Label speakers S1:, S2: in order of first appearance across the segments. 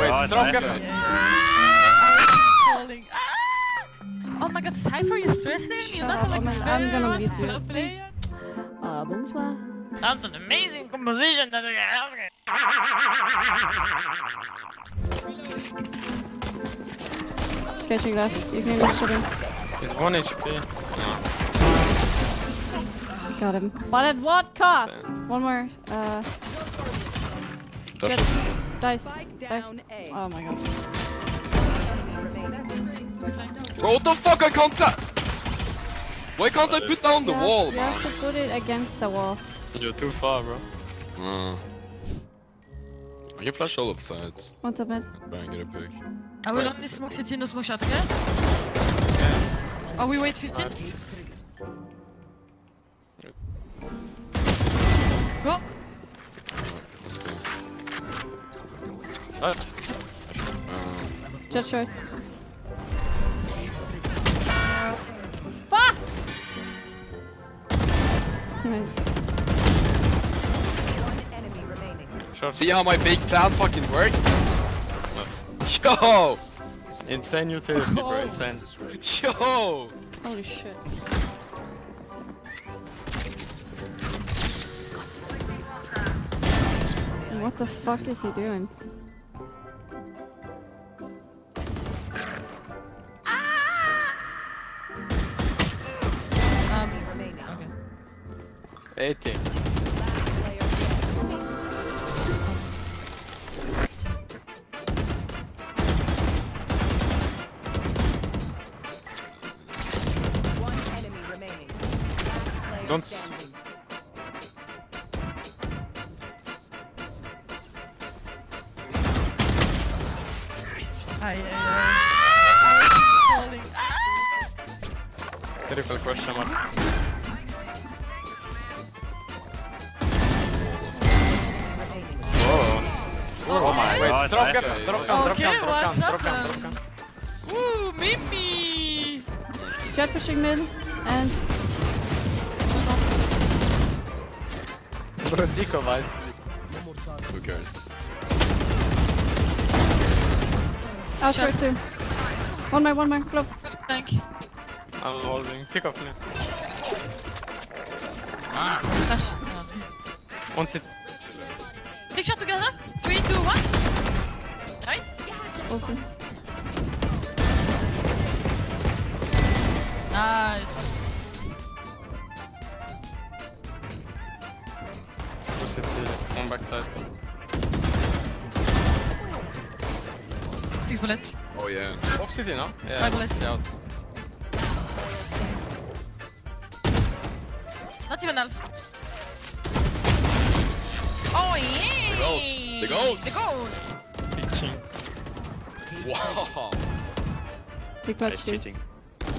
S1: Wait,
S2: God,
S1: drop
S2: nice.
S1: gun.
S3: Falling. Ah! Oh my god, Cypher, you stressing me?
S4: Shut
S3: Not
S4: up,
S3: like
S4: I'm-
S3: a
S4: I'm gonna
S3: very
S4: mute you.
S3: much player.
S4: Uh, bonsoir.
S3: That's an amazing composition that
S4: Catching left. You can shoot him.
S1: He's 1 HP.
S4: Got him. But at what cost? One more. Uh, Jett. Dice. Dice. Oh my god.
S5: Bro, what the fuck? I can't ta- Why can't I put down the
S4: You have-
S5: wall,
S4: You
S5: man?
S4: have to put it against the wall.
S1: You're too far, bro.
S5: Uh, I can flash all of sides.
S4: One top mid.
S5: Bang it a pick.
S3: I will only smoke city, no smoke shot, okay? Oh, we wait 15? Go!
S1: Uh,
S5: Uh,
S4: Jett short. Fuck! Nice.
S1: short.
S5: see how my big plan fucking worked? Yo!
S1: Insane utility, bro. Insane.
S5: Yo!
S4: Holy shit. What the fuck is he doing?
S1: 80. Don't. s-
S3: Ay, ay, ay. Falling.
S1: Critical question mark. Whoa.
S2: Oh my
S1: drop gun, drop gun, drop
S3: Okay,
S1: gun, drop gun,
S3: what's
S1: drop gun, drop gun.
S3: Woo, Mimi!
S4: Jett pushing mid and
S1: Bro, it's eco vice.
S5: Who cares?
S4: out short
S3: Shot.
S4: too. One more, one more. Glove.
S3: Thank. you.
S1: I'm holding. Pick off me.
S3: Flash. Ah.
S1: One sit.
S3: Big shot together. Three, two, one. Nice.
S4: Open.
S3: Nice.
S1: Two city. One backside.
S3: Six bullets.
S5: Oh yeah.
S1: Off city, no? Yeah.
S3: Five bullets.
S1: yeah, out.
S3: Not even half. Oh yeah!
S5: gold. The gold.
S3: The gold.
S1: Picking.
S5: Wow!
S4: Big clutch dude.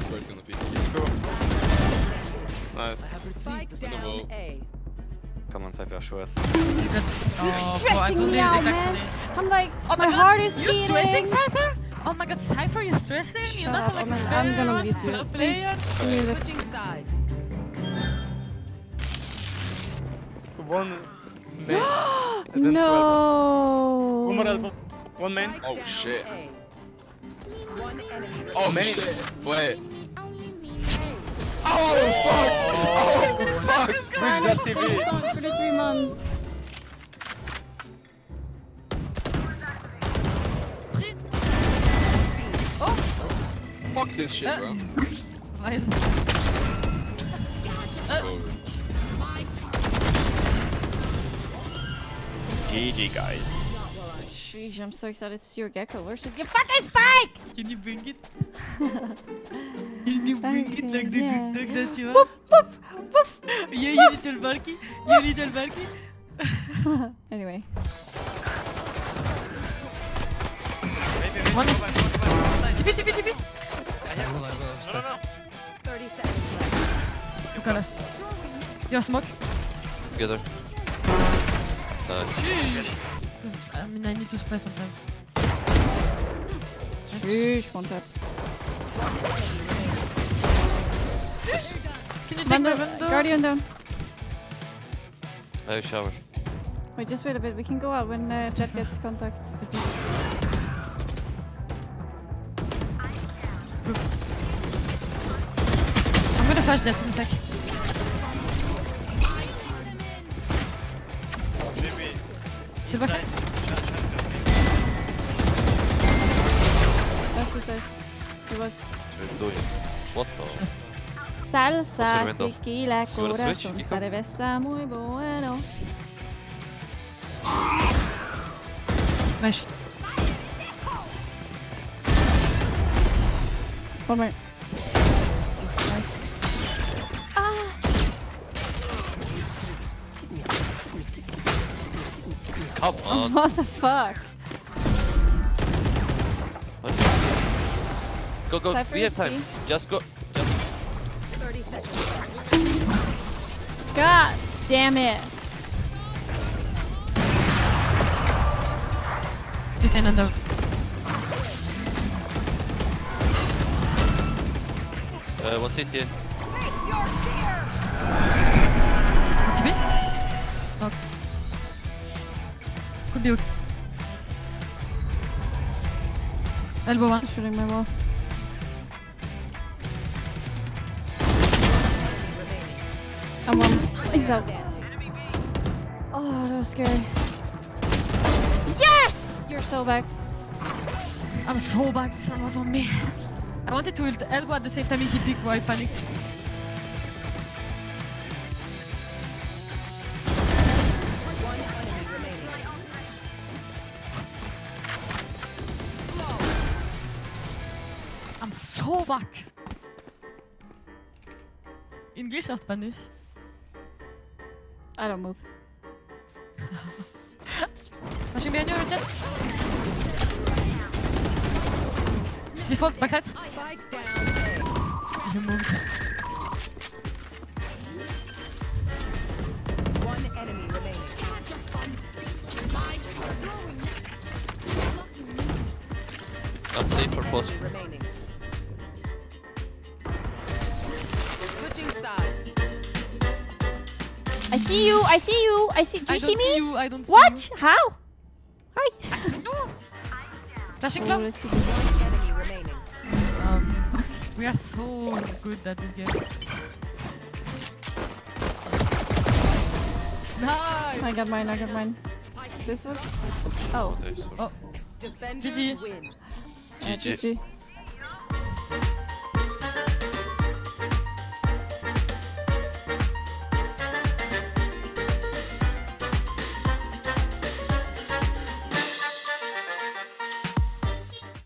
S5: Where's gonna be?
S1: Go. Nice.
S5: Snowball.
S2: Come on, Cypher, show us.
S3: Oh, bro, I
S4: stressing me out, man.
S3: actually.
S4: I'm like,
S3: Oh
S4: my
S3: my
S4: heart
S3: god,
S4: is
S3: you stressing,
S4: beating.
S3: Cypher? Oh my god, Cypher, you're stressing? You're
S4: Shut
S3: not
S4: up,
S3: like
S4: I'm-
S3: a
S4: I'm gonna
S3: very
S4: mute you.
S3: pro
S4: Please.
S3: player.
S4: Mute it.
S1: One main. and then 12.
S4: No.
S1: One more elbow. One man.
S5: Oh shit. Oh,
S1: oh man.
S5: shit. Wait. Oh, oh fuck! Oh fuck!
S1: Where's that TV?
S4: Song for the three months.
S3: Three.
S5: Fuck this shit, bro.
S3: Nice.
S5: Oh.
S2: GG, guys.
S4: Sheesh, I'm so excited to see your Gekko. Where's your fucking spike?
S3: Can you bring it? Can you bring it like the
S4: Yeah.
S3: good dog that you are?
S4: Woof, woof.
S3: Yeah, you little barky. You little barky.
S4: Anyway.
S3: One. TP, TP, TP. You call us. Your smoke.
S2: Together.
S3: Sheesh mean, I need to spray sometimes.
S4: Sheesh, one tap. Sheesh.
S3: Can you take Vando, window?
S4: Guardian down.
S2: Oh, shower.
S4: Wait, just wait a bit. We can go out when uh, Zed gets contact. I'm gonna flash that in
S2: a sec. T'es doing? What the?
S4: Salsa,
S2: Posiblemente off.
S4: tequila,
S2: You wanna switch,
S4: corazón,
S2: Nico?
S4: cerveza muy bueno.
S3: Weź.
S4: One more. Nice. Ah!
S2: Come on!
S4: What the fuck?
S2: Go, go,
S4: Cypher
S2: we have time.
S4: key.
S2: Just go. Just.
S4: God damn it.
S3: Dit in en dood.
S2: Uh, one city.
S3: Activé Fuck. Could be. Elbow one.
S4: Shooting my wall. I'm one. He's out. Oh, that was scary. Yes! You're so back.
S3: I'm so back. This one was on me. I wanted to ult elbow at the same time he picked, but I panicked. I'm so back. English or Spanish?
S4: I don't move.
S3: Machine behind you, Jett. Default, backside. You moved.
S6: One enemy remaining.
S2: I'm safe for post.
S4: I see you. I see you. I see. Do you
S3: don't
S4: see me?
S3: you, I don't see
S4: What? How? Hi.
S3: you. Flashing club.
S4: let's see.
S6: Enemy remaining.
S3: Um, we are so good at this game. Nice!
S4: I got mine. I got mine. This one? Oh.
S2: Nice.
S3: Oh,
S6: Defenders
S3: GG.
S6: win.
S2: GG.
S4: GG.